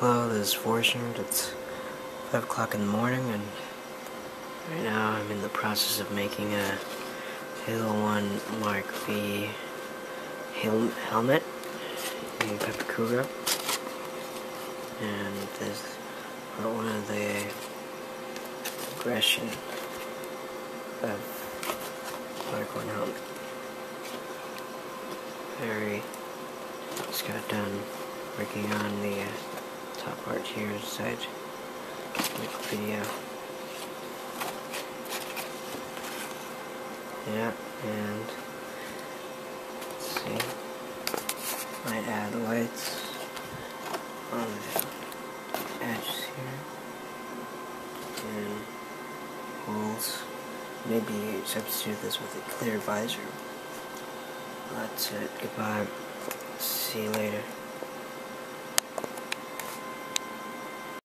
Hello, this is Fortune. It's 5 o'clock in the morning, and right now I'm in the process of making a Halo 1 Mark V hel helmet in Pepakura. And this is one of the progression of Mark 1 helmet. Very just got done working on the uh, top part here inside video. Yeah, and let's see. I add lights on the edges here and holes. Maybe substitute this with a clear visor. That's it. Goodbye. See you later.